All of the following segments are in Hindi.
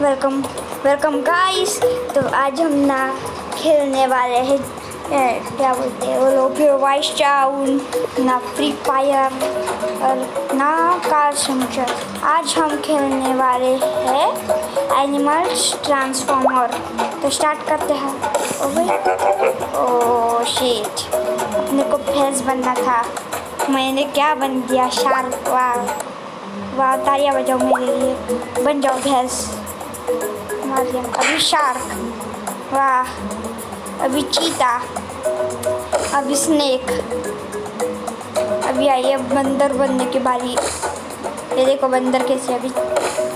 वेलकम वेलकम गाइस तो आज हम ना खेलने वाले हैं क्या बोलते हैं, वो फिर वाइस टाउन ना फ्री फायर और ना कार शंकर आज हम खेलने वाले हैं एनिमल्स ट्रांसफॉर्मर तो स्टार्ट करते हैं। ओ ओ शिट अपने को भैंस बनना था। मैंने क्या बन दिया शार्क वाह। वाह, तालियाँ बजाओ मेरे लिए। बन जाओ भैंस मार दिया अभी शार्क वाह अभी चीता अभी स्नेक अभी आई बंदर बनने की बारी ये देखो बंदर कैसे अभी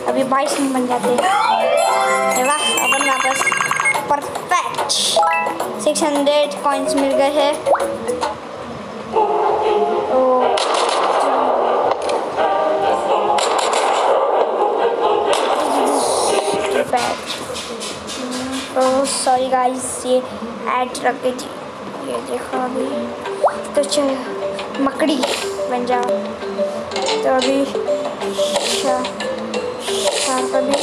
अभी बाईस में बन जाते हैं वाह अपन वापस परफेक्ट सिक्स हंड्रेड कॉइन्स मिल गए हैं सॉरी गाइस ये ऐड रख गई थी। ये देखो अभी। तो चल, मकड़ी बन जाओ तो अभी शा शार्क अभी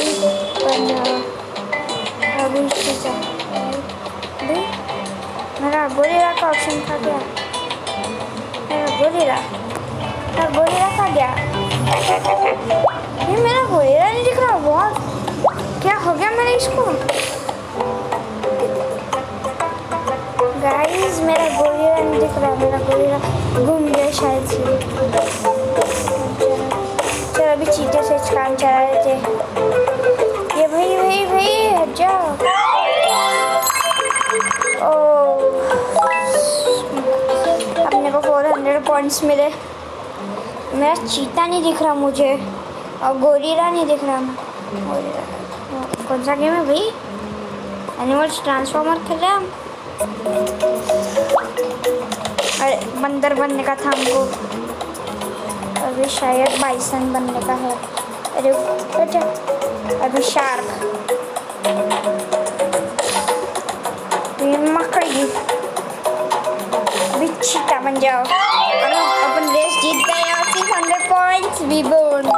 बन जाओ अभी मेरा गोरेरा का ऑप्शन था क्या? मेरा गोरेरा मेरा गोरेरा का गया ये मेरा गोरेरा नहीं दिख रहा बहुत क्या हो गया मेरे इसको? घूम गया शायद से। चलो अभी से काम चला रहे थे। ये भाई भाई भाई हट ओ को फोर हंड्रेड पॉइंट्स मिले। मेरा चीता नहीं दिख रहा मुझे, और गोरीरा नहीं दिख रहा। कौन सा गेम है भाई? एनिमल्स ट्रांसफॉर्मर खेले हम। अरे, बंदर बनने का था हमको। अभी शायद बाइसन बनने का है। अरे अच्छा अभी शार्क। ये मकड़ी अभी चीता बन जाओ। अपन रेस जीत गए और सिक्स हंड्रेड पॉइंट्स भी बोन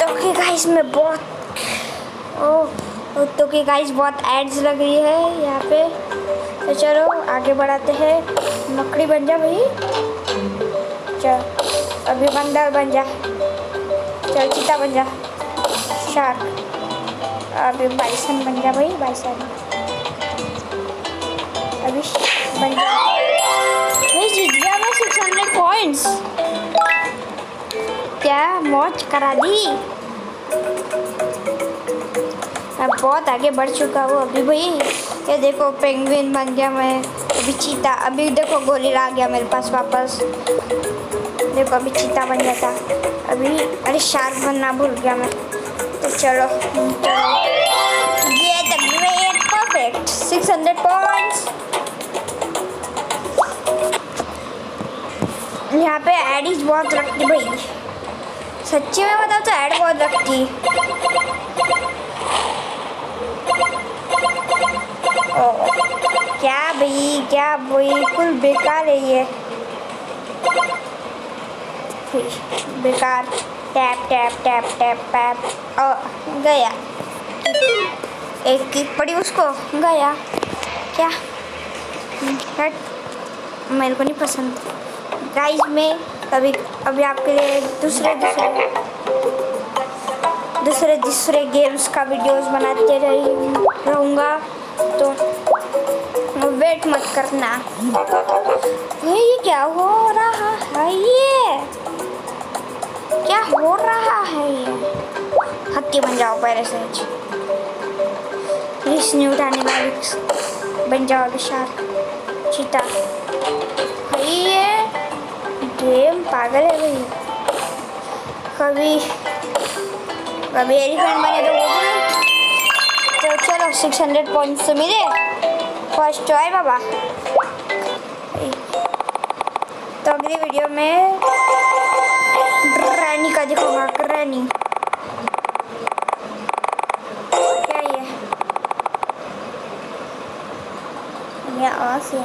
तो कि गाइस में बहुत ओ तो कि गाइस बहुत एड्स लग रही है यहाँ पे। तो चलो आगे बढ़ाते हैं। मकड़ी बन जा भाई। चल अभी बंदर बन जा। चल चीता बन जा। शार्क। अभी बाइसन बन जा भाई बाइसन। अभी बन जा। भाई जीत गया मैं सिक्स हंड्रेड पॉइंट्स क्या? मौज करा दी। मैं बहुत आगे बढ़ चुका हूँ अभी भाई। ये देखो पेंगुइन बन गया मैं। अभी चीता, अभी देखो गोली आ गया मेरे पास वापस। देखो, अभी चीता बन गया था। अभी, अरे शार्क बनना भूल गया मैं। तो चलो, ये the great perfect six hundred points यहाँ पे एडिस बहुत रखती भाई। सच्ची में बताओ तो ऐड बहुत रखती। ओ क्या भाई, क्या बिल्कुल बेकार है ये। बेकार। Tap tap tap tap tap. ओ गया। एक किक पड़ी उसको, गया। क्या? हट। मेरे को नहीं पसंद। गाइस में कभी अभी आपके लिए दूसरे दूसरे दूसरे दूसरे गेम्स का वीडियोस बनाते रही, रहूँगा। तो वेट मत करना। ये क्या हो रहा है ये? क्या हो रहा है ये? हत्ती बन जाओ पहले से। रिस नहीं उठाने वाली बन जाओ विशाल। चीता। ये गेम पागल है भाई। कभी कभी एलिफेंट बने तो वो भी तो चलो सिक्स हंड्रेड पॉइंट्स तो मिले। फ़र्स्ट तो है बाबा। तो अगली वीडियो में ग्रैनी का दिखाऊँगा ग्रैनी क्या ये? ये और से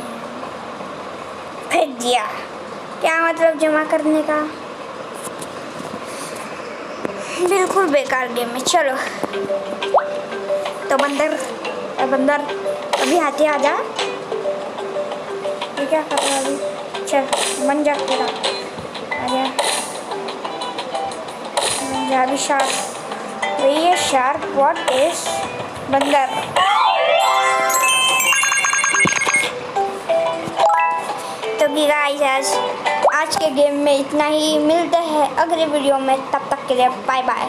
फेंक दिया। क्या मतलब जमा करने का? बिल्कुल बेकार गेम है, चलो। तो बंदर बंदर, अभी हाथी आ जा। ये क्या कर रहा अभी चल बन जा तेरा आ अभी शार्क वही है शार्क व्हाट इज़ बंदर? तो गाइस आज आज के गेम में इतना ही। मिलते हैं अगले वीडियो में। तब तक के लिए बाय बाय